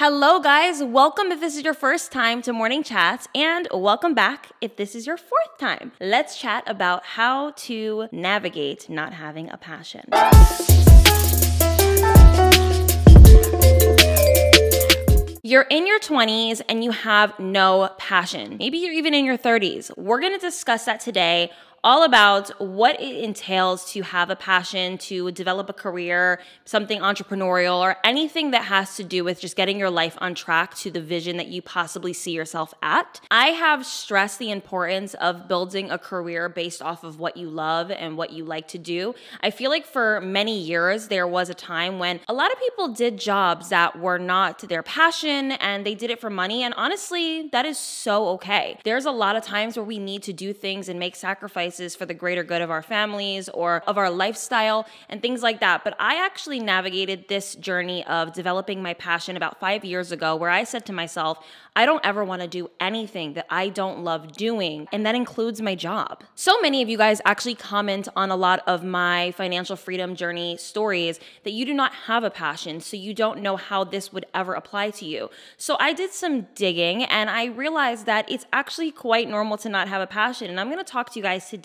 Hello, guys. Welcome if this is your first time to Morning Chats, and welcome back if this is your fourth time. Let's chat about how to navigate not having a passion. You're in your 20s and you have no passion. Maybe you're even in your 30s. We're gonna discuss that today all about what it entails to have a passion, to develop a career, something entrepreneurial, or anything that has to do with just getting your life on track to the vision that you possibly see yourself at. I have stressed the importance of building a career based off of what you love and what you like to do. I feel like for many years, there was a time when a lot of people did jobs that were not their passion and they did it for money. And honestly, that is so okay. There's a lot of times where we need to do things and make sacrifices sacrifices for the greater good of our families or of our lifestyle and things like that. But I actually navigated this journey of developing my passion about five years ago, where I said to myself, I don't ever want to do anything that I don't love doing, and that includes my job. So many of you guys actually comment on a lot of my financial freedom journey stories that you do not have a passion, so you don't know how this would ever apply to you. So I did some digging and I realized that it's actually quite normal to not have a passion. And I'm going to talk to you guys today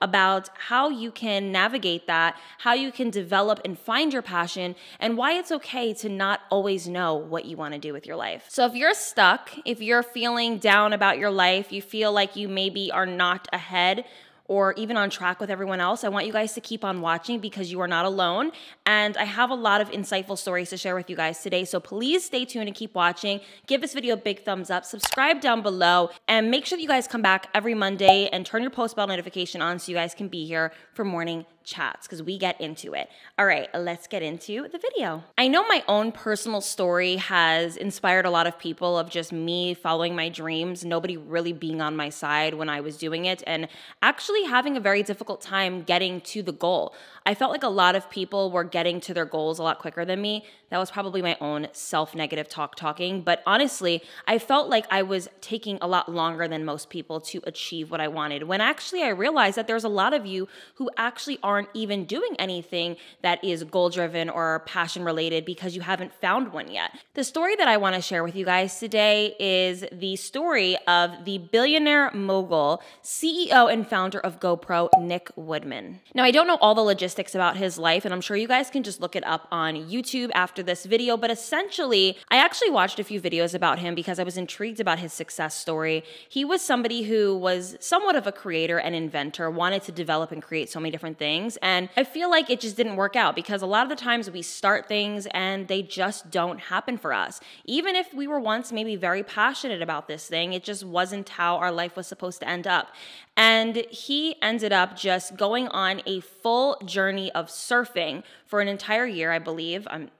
about how you can navigate that, how you can develop and find your passion, and why it's okay to not always know what you want to do with your life. So if you're stuck, if you're feeling down about your life, you feel like you maybe are not ahead or even on track with everyone else, I want you guys to keep on watching because you are not alone. And I have a lot of insightful stories to share with you guys today. So please stay tuned and keep watching. Give this video a big thumbs up, subscribe down below, and make sure that you guys come back every Monday and turn your post bell notification on so you guys can be here for morning chats because we get into it. All right, let's get into the video. I know my own personal story has inspired a lot of people of just me following my dreams, nobody really being on my side when I was doing it, and actually having a very difficult time getting to the goal. I felt like a lot of people were getting to their goals a lot quicker than me. That was probably my own self negative talk talking. But honestly, I felt like I was taking a lot longer than most people to achieve what I wanted. When actually I realized that there's a lot of you who actually aren't even doing anything that is goal driven or passion related because you haven't found one yet. The story that I want to share with you guys today is the story of the billionaire mogul, CEO, and founder of GoPro, Nick Woodman. Now, I don't know all the logistics about his life, and I'm sure you guys can just look it up on YouTube after this video. But essentially, I actually watched a few videos about him because I was intrigued about his success story. He was somebody who was somewhat of a creator and inventor, wanted to develop and create so many different things. And I feel like it just didn't work out because a lot of the times we start things and they just don't happen for us. Even if we were once maybe very passionate about this thing, it just wasn't how our life was supposed to end up. And he ended up just going on a full journey of surfing for an entire year, I believe. I'm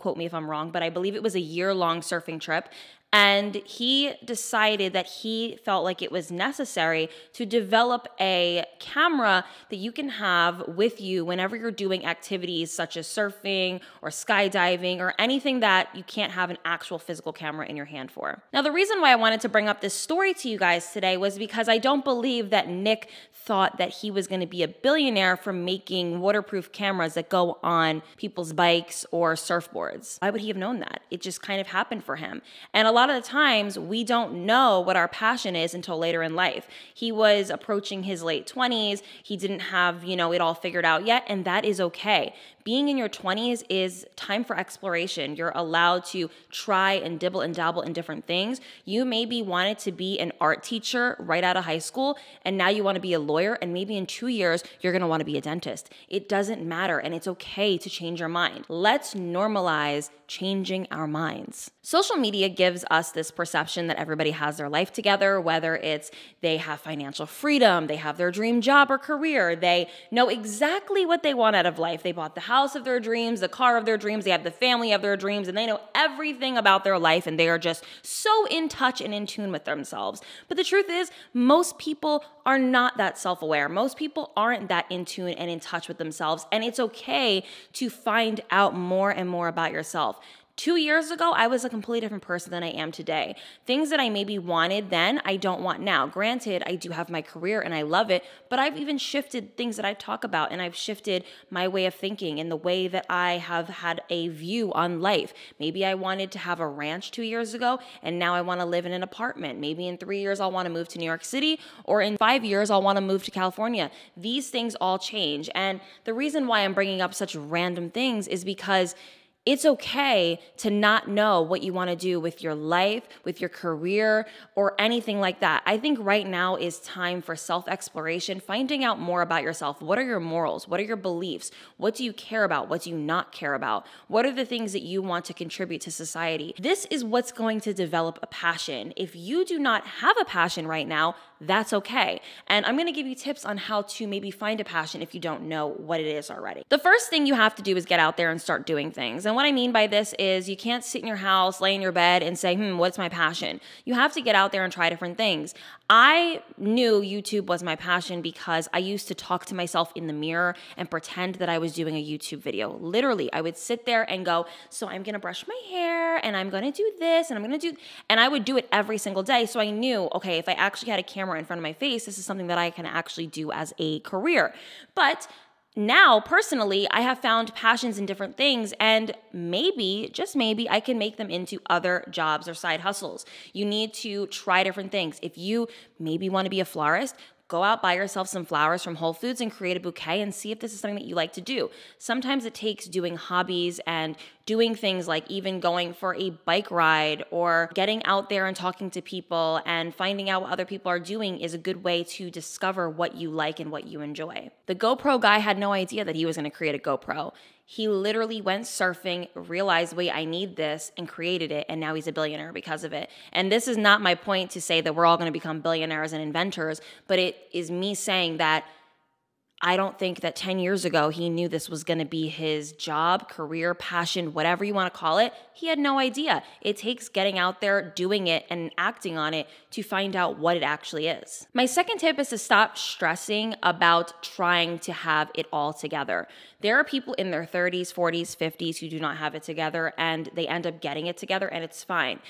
quote me if I'm wrong, but I believe it was a year long surfing trip. And he decided that he felt like it was necessary to develop a camera that you can have with you whenever you're doing activities such as surfing or skydiving or anything that you can't have an actual physical camera in your hand for. Now, the reason why I wanted to bring up this story to you guys today was because I don't believe that Nick thought that he was going to be a billionaire from making waterproof cameras that go on people's bikes or surfboards. Why would he have known that? It just kind of happened for him. And a lot of the times we don't know what our passion is until later in life. He was approaching his late 20s. He didn't have, you know, it all figured out yet, and that is okay being in your 20s is time for exploration. You're allowed to try and dibble and dabble in different things. You maybe wanted to be an art teacher right out of high school, and now you want to be a lawyer, and maybe in two years, you're going to want to be a dentist. It doesn't matter, and it's okay to change your mind. Let's normalize changing our minds. Social media gives us this perception that everybody has their life together, whether it's they have financial freedom, they have their dream job or career, they know exactly what they want out of life. They bought the house of their dreams, the car of their dreams, they have the family of their dreams, and they know everything about their life and they are just so in touch and in tune with themselves. But the truth is, most people are not that self aware. Most people aren't that in tune and in touch with themselves, and it's okay to find out more and more about yourself. Two years ago, I was a completely different person than I am today. Things that I maybe wanted then, I don't want now. Granted, I do have my career and I love it, but I've even shifted things that I talk about and I've shifted my way of thinking and the way that I have had a view on life. Maybe I wanted to have a ranch two years ago and now I want to live in an apartment. Maybe in three years, I'll want to move to New York City or in five years, I'll want to move to California. These things all change. And the reason why I'm bringing up such random things is because it's okay to not know what you want to do with your life, with your career, or anything like that. I think right now is time for self exploration, finding out more about yourself. What are your morals? What are your beliefs? What do you care about? What do you not care about? What are the things that you want to contribute to society? This is what's going to develop a passion. If you do not have a passion right now, that's okay. And I'm gonna give you tips on how to maybe find a passion if you don't know what it is already. The first thing you have to do is get out there and start doing things. And what I mean by this is you can't sit in your house, lay in your bed, and say, hmm, what's my passion? You have to get out there and try different things. I knew YouTube was my passion because I used to talk to myself in the mirror and pretend that I was doing a YouTube video. Literally, I would sit there and go, So I'm gonna brush my hair and I'm gonna do this and I'm gonna do, and I would do it every single day. So I knew, okay, if I actually had a camera in front of my face, this is something that I can actually do as a career. But now personally i have found passions in different things and maybe just maybe i can make them into other jobs or side hustles you need to try different things if you maybe want to be a florist Go out, buy yourself some flowers from Whole Foods and create a bouquet and see if this is something that you like to do. Sometimes it takes doing hobbies and doing things like even going for a bike ride or getting out there and talking to people and finding out what other people are doing is a good way to discover what you like and what you enjoy. The GoPro guy had no idea that he was going to create a GoPro. He literally went surfing, realized, wait, I need this, and created it. And now he's a billionaire because of it. And this is not my point to say that we're all going to become billionaires and inventors, but it is me saying that I don't think that 10 years ago he knew this was going to be his job, career, passion, whatever you want to call it. He had no idea. It takes getting out there, doing it, and acting on it to find out what it actually is. My second tip is to stop stressing about trying to have it all together. There are people in their 30s, 40s, 50s who do not have it together and they end up getting it together, and it's fine.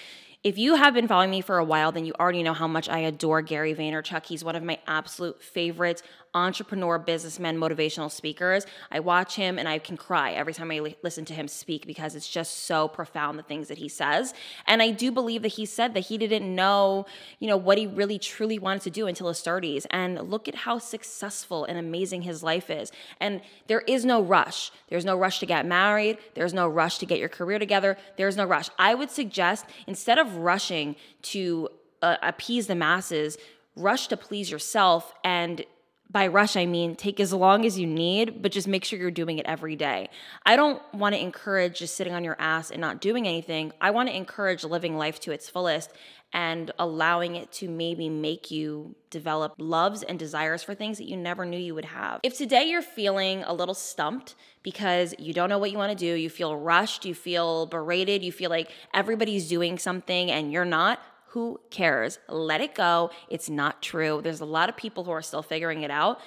If you have been following me for a while, then you already know how much I adore Gary Vaynerchuk. He's one of my absolute favorites entrepreneur, businessman, motivational speakers. I watch him and I can cry every time I listen to him speak because it's just so profound the things that he says. And I do believe that he said that he didn't know, you know, what he really truly wanted to do until his 30s. And look at how successful and amazing his life is. And there is no rush. There's no rush to get married. There's no rush to get your career together. There's no rush. I would suggest instead of rushing to uh, appease the masses, rush to please yourself and by rush, I mean take as long as you need, but just make sure you're doing it every day. I don't want to encourage just sitting on your ass and not doing anything. I want to encourage living life to its fullest and allowing it to maybe make you develop loves and desires for things that you never knew you would have. If today you're feeling a little stumped because you don't know what you want to do, you feel rushed, you feel berated, you feel like everybody's doing something and you're not, who cares? Let it go. It's not true. There's a lot of people who are still figuring it out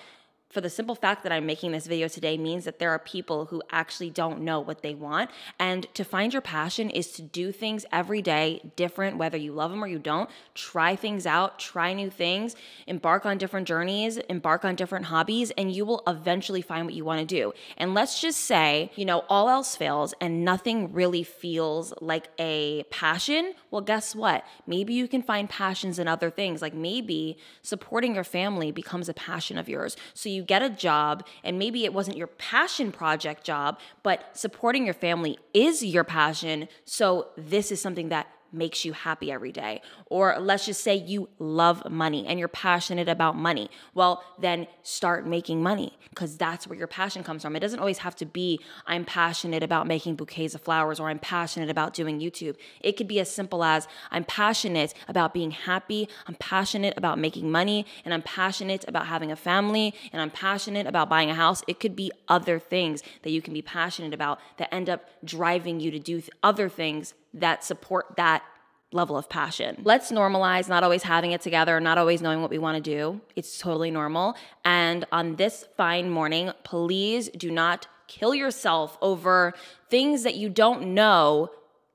for the simple fact that I'm making this video today means that there are people who actually don't know what they want. And to find your passion is to do things every day different, whether you love them or you don't. Try things out, try new things, embark on different journeys, embark on different hobbies, and you will eventually find what you want to do. And let's just say, you know, all else fails and nothing really feels like a passion. Well, guess what? Maybe you can find passions in other things. Like maybe supporting your family becomes a passion of yours. So you get a job and maybe it wasn't your passion project job, but supporting your family is your passion. So this is something that makes you happy every day. Or let's just say you love money and you're passionate about money. Well, then start making money because that's where your passion comes from. It doesn't always have to be, I'm passionate about making bouquets of flowers or I'm passionate about doing YouTube. It could be as simple as, I'm passionate about being happy, I'm passionate about making money, and I'm passionate about having a family, and I'm passionate about buying a house. It could be other things that you can be passionate about that end up driving you to do th- other things that support that level of passion. Let's normalize not always having it together, not always knowing what we want to do. It's totally normal. And on this fine morning, please do not kill yourself over things that you don't know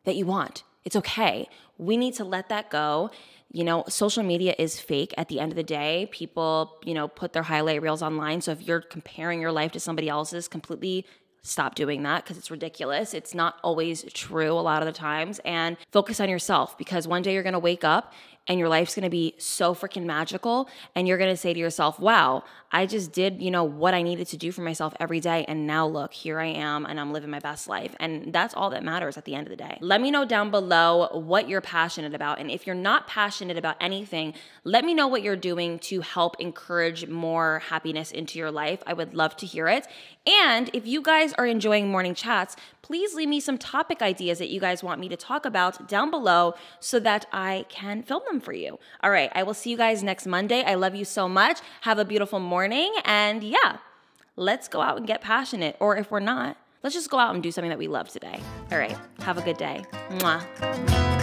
that you want. It's okay. We need to let that go. You know, social media is fake at the end of the day. People, you know, put their highlight reels online. So if you're comparing your life to somebody else's, completely stop doing that because it's ridiculous. It's not always true a lot of the times. And focus on yourself because one day you're going to wake up and your life's gonna be so freaking magical. And you're gonna say to yourself, wow, I just did, you know, what I needed to do for myself every day. And now look, here I am and I'm living my best life. And that's all that matters at the end of the day. Let me know down below what you're passionate about. And if you're not passionate about anything, let me know what you're doing to help encourage more happiness into your life. I would love to hear it. And if you guys are enjoying morning chats, please leave me some topic ideas that you guys want me to talk about down below so that I can film them for you. All right, I will see you guys next Monday. I love you so much. Have a beautiful morning. And yeah, let's go out and get passionate. Or if we're not, let's just go out and do something that we love today. All right, have a good day. Mwah.